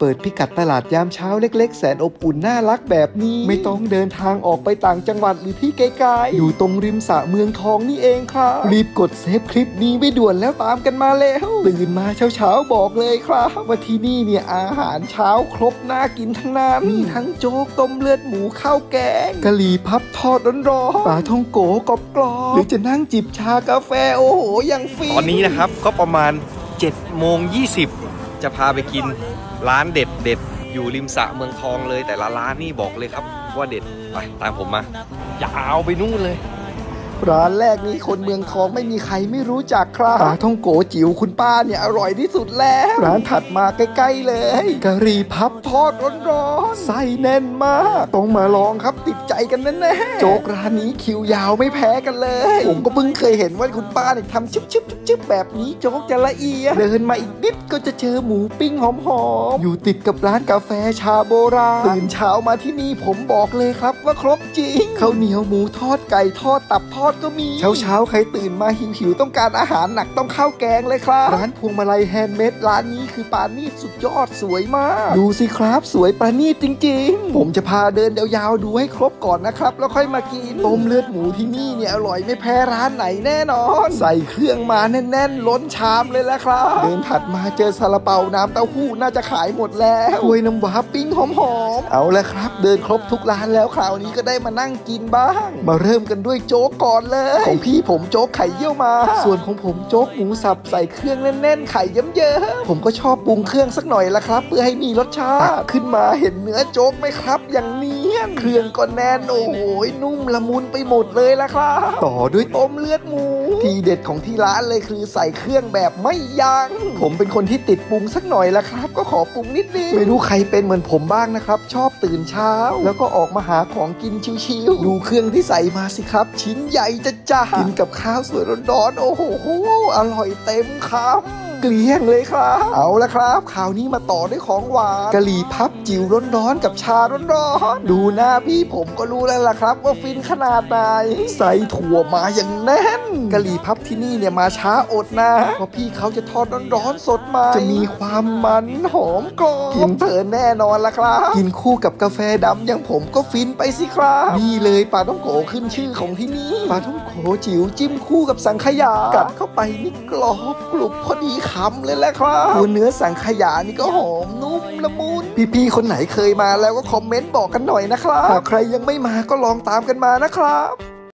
เปิดพิกัดตลาดยามเช้าเล็ก ๆ แสนอบอุ่นน่ารักแบบนี้ ไม่ต้องเดินทางออกไปต่างจังหวัดหรือที่ไกลๆ อยู่ตรงริมสระเมืองทองนี่เองครับ รีบกดเซฟคลิปนี้ไว้ด่วนแล้วตามกันมาแล้วตื่นมาเช้าๆบอกเลยครับ ว่าที่นี่เนี่ยอาหารเช้าครบน่ากินทั้งนั้นมีทั้งโจ๊กต้มเลือดหมูข้าวแกงกะหรี่พับทอดร้อนๆปลาท่องโกกรอบๆหรือจะนั่งจิบชากาแฟโอ้โหยังฟีตอนนี้นะครับก็ประมาณ7โมง20 จะพาไปกินร้านเด็ดเด็ดอยู่ริมสระเมืองทองเลยแต่ละร้านนี่บอกเลยครับว่าเด็ดไปตามผมมายาวไปนู่นเลย ร้านแรกนี้คนเมืองทองไม่มีใครไม่รู้จักครับปลาท่องโกจิ๋วคุณป้าเนี่ยอร่อยที่สุดแล้ว ร้านถัดมาใกล้ๆเลยกะหรี่พับทอดร้อนๆไส้แน่นมากต้องมาลองครับติดใจกันแน่ๆโจ๊กร้านนี้คิวยาวไม่แพ้กันเลย ผมก็เพิ่งเคยเห็นว่าคุณป้าเนี่ยทำชึบชึบชึบแบบนี้โจ๊กจะละเอียดเดินมาอีกนิดก็จะเจอหมูปิ้งหอมๆอยู่ติดกับร้านกาแฟชาโบราณตื่นเช้ามาที่นี่ผมบอกเลยครับว่าครบจริงข้าวเหนียวหมูทอดไก่ทอดตับทอดก็มี เช้าเช้าๆใครตื่นมาหิวหิวๆต้องการอาหารหนักต้องข้าวแกงเลยครับ ร้านพวงมาลัย handmade ร้านนี้คือประณีตสุดยอดสวยมาก ดูสิครับสวยประณีตจริง ๆ ผมจะพาเดินยาวๆดูให้ครบก่อนนะครับ แล้วค่อยมากินต้มเลือดหมูที่นี่เนี่ยอร่อยไม่แพ้ร้านไหนแน่นอน ใส่เครื่องมาแน่นๆ ล้นชามเลยละครับ เดินถัดมาเจอซาลาเปาน้ำเต้าหู้น่าจะขายหมดแล้วกล้วยน้ำว้าปิ้งหอมๆเอาละครับ เดินครบทุกร้านแล้วคราวนี้ก็ได้มานั่งกินบ้าง มาเริ่มกันด้วยโจ๊กก่อนเลย ของพี่ผมโจ๊กไข่เยี่ยวมา ส่วนของผมโจ๊กหมูสับใส่เครื่องแน่นๆ ไข่เยิ้มๆผมก็ชอบปรุงเครื่องสักหน่อยละครับ เพื่อให้มีรสชาติตักขึ้นมาเห็นเนื้อโจ๊กไหมครับ อย่างเนียนเครื่องก็แน่นโอ้โหนุ่มละมุนไปหมดเลยละครับ ต่อด้วยต้มเลือดหมู ทีเด็ดของที่ร้านเลยคือใส่เครื่องแบบไม่ยัง้งผมเป็นคนที่ติดปรุงสักหน่อยละครับ ก็ขอปรุงนิดนึงไม่รู้ใครเป็นเหมือนผมบ้างนะครับ ชอบตื่นเช้า แล้วก็ออกมาหาของกินชิวๆดูเครื่องที่ใส่มาสิครับ ชิ้นใหญ่จะจ้ากินกับข้าวสวยร้อนๆโอ้โหอร่อยเต็มคำ เกลี้ยงเลยครับ เอาละครับคราวนี้มาต่อด้วยของหวานกะหรี่พับจิ๋วร้อนๆกับชาร้อนๆดูหน้าพี่ผมก็รู้แล้วล่ะครับ ว่าฟินขนาดไหนใส่ถั่วมาอย่างแน่นกะหรี่พับที่นี่เนี่ยมาช้าอดนะเพราะพี่เขาจะทอดร้อนๆสดใหมาจะมีความมันหอมกรอบกินเพลินแน่นอนละครับ กินคู่กับกาแฟดำอย่างผมก็ฟินไปสิครับนี่เลยปลาท่องโกขึ้นชื่อของที่นี่ปลาท่องโกจิ๋วจิ้มคู่กับสังขยากัดเข้าไปนี่กรอบกรุบพอดีคคำเลยแหละครับตัวเนื้อสังขยานี่ก็หอมนุ่มละมุนพี่ๆคนไหนเคยมาแล้วก็คอมเมนต์บอกกันหน่อยนะครับหากใครยังไม่มาก็ลองตามกันมานะครับ